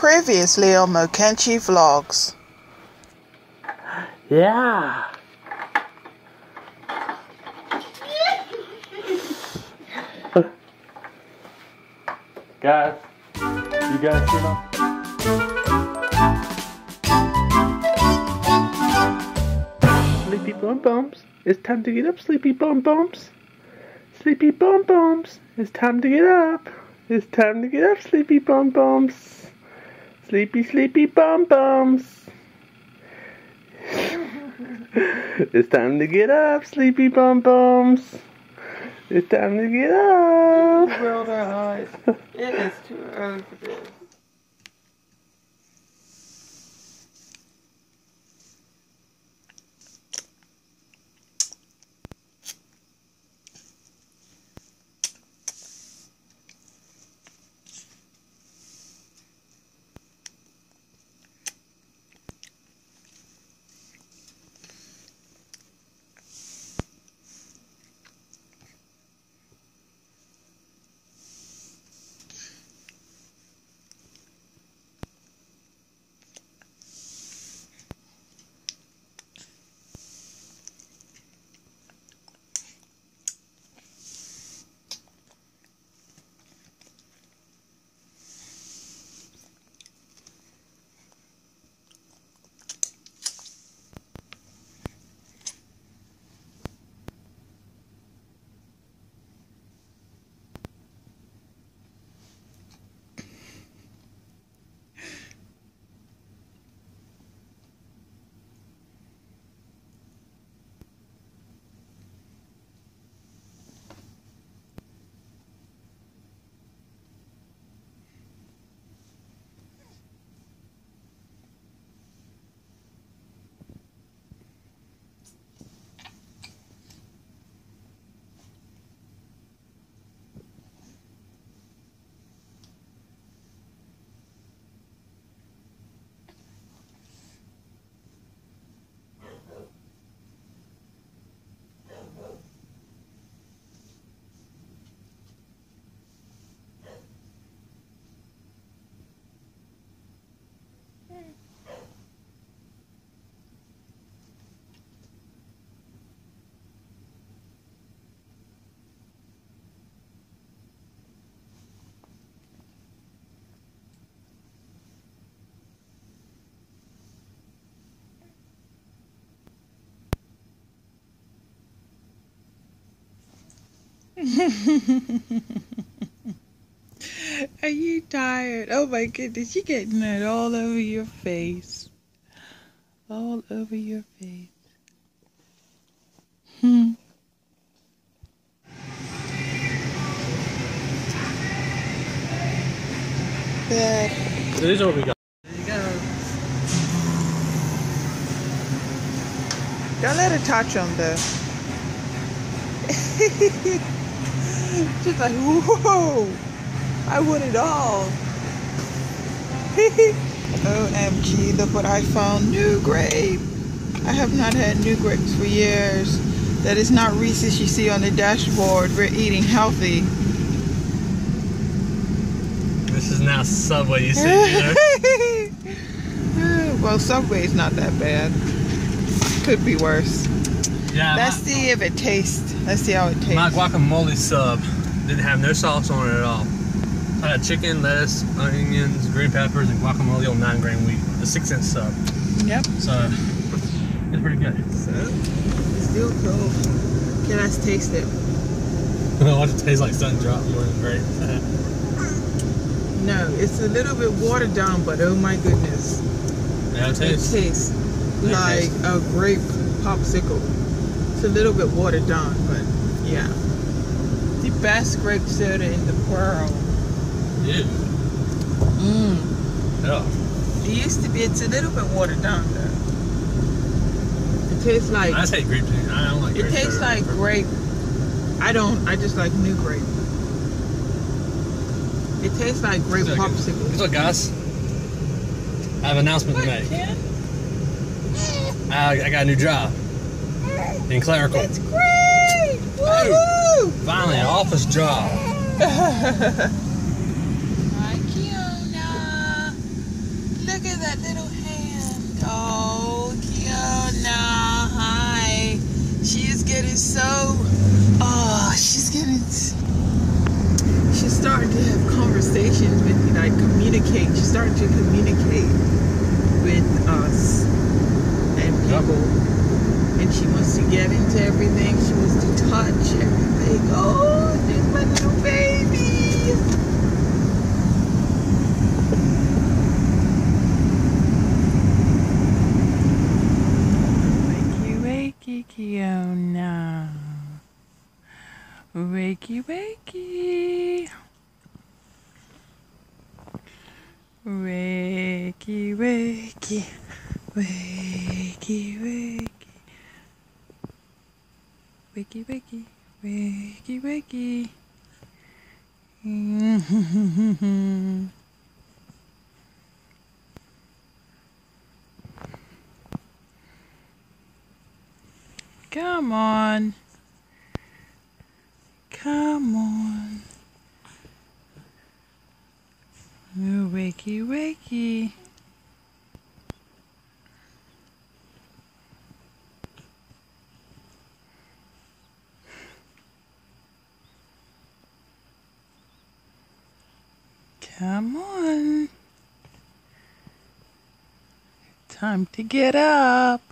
Previously on Mokenchi Vlogs. Yeah. guys, you guys see my Sleepy bum bums. It's time to get up, sleepy bum bums. Sleepy bum bums. It's time to get up. It's time to get up, sleepy bum bums. Sleepy, sleepy bum bums. it's time to get up, sleepy bum bums. It's time to get up. Rolled our eyes. It is too early for this. Are you tired? Oh my goodness, you're getting it all over your face. All over your face. Hmm. These what we got. There you go. Don't let it touch them though. She's like, whoa, I want it all. OMG, look what I found. NuGrape. I have not had NuGrapes for years. That is not Reese's you see on the dashboard. We're eating healthy. This is not Subway, you see well, Subway's not that bad. Could be worse. Yeah, Let's my, see if it tastes. Let's see how it tastes. my guacamole sub didn't have no sauce on it at all. I had chicken, lettuce, onions, green peppers, and guacamole on 9 grain wheat. A 6 inch sub. Yep. So, it's pretty good. So, it's still cold. Okay, let's taste it. Watch it taste like Sun Drop more than great. No, it's a little bit watered down, but oh my goodness. yeah, it It tastes. tastes Yeah, it like a grape popsicle. It's a little bit watered down, but yeah. The best grape soda in the world. Ew. Mmm. Yeah. It used to be, it's a little bit watered down though. It tastes like, I hate grape juice. I don't like it tastes soda. like grape. I don't, I just like NuGrape. It tastes like grape Guess popsicle. what, guys? I have an announcement to make. I, I got a new job in clerical. It's great! Oh, Woohoo! Finally, an office job. Hi, Kiona. Look at that little hand. Oh, Kiona. Hi. She is getting so. Oh, she's getting. She's starting to have conversations with me, like communicate. She's starting to communicate with us and people. And she wants to get into everything. She wants to touch everything. Oh, she's my little baby. Wakey, wakey, Kiona. Wakey, wakey. Wakey, wakey. Wakey, wakey. Wakey, wakey. Wakey, wakey. Come on. Come on. Oh, wakey, wakey. Come on. Time to get up.